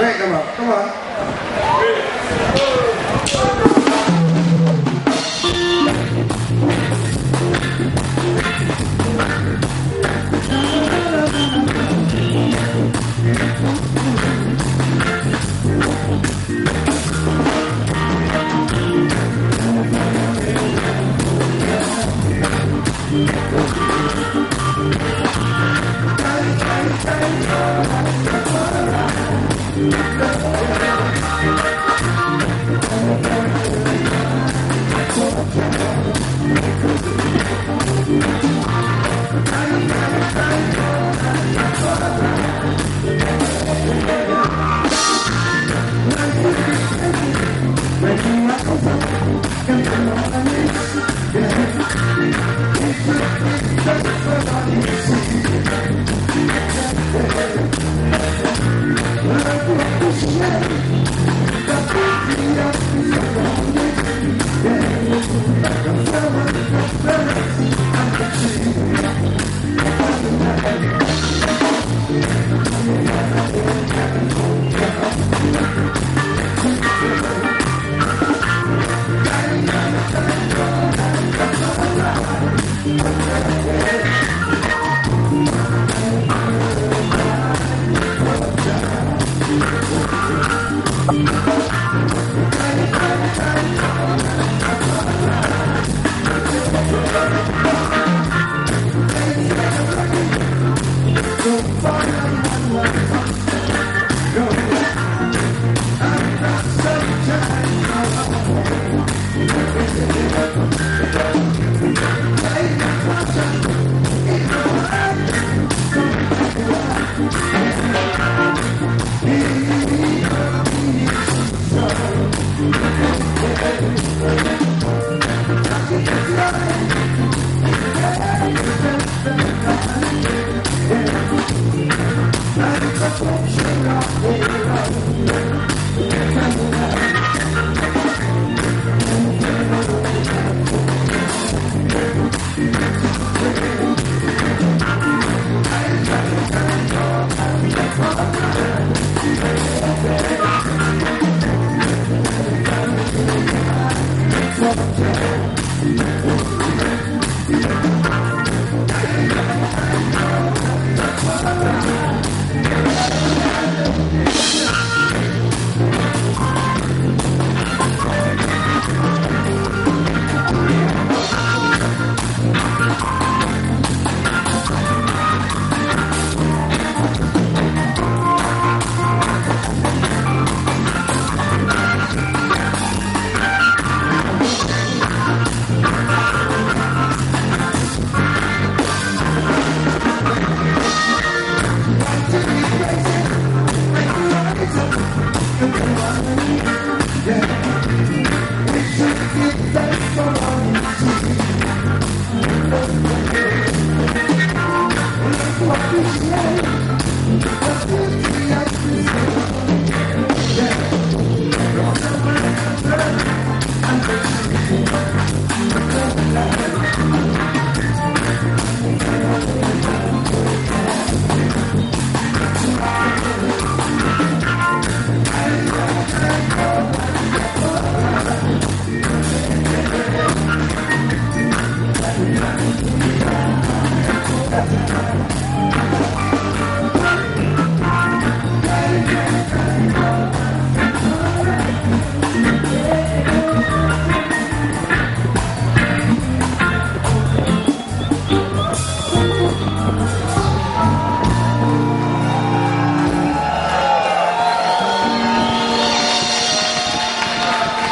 对干嘛？干嘛？Thank Thank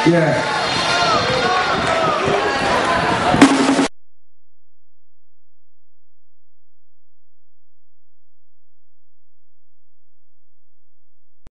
Yeah.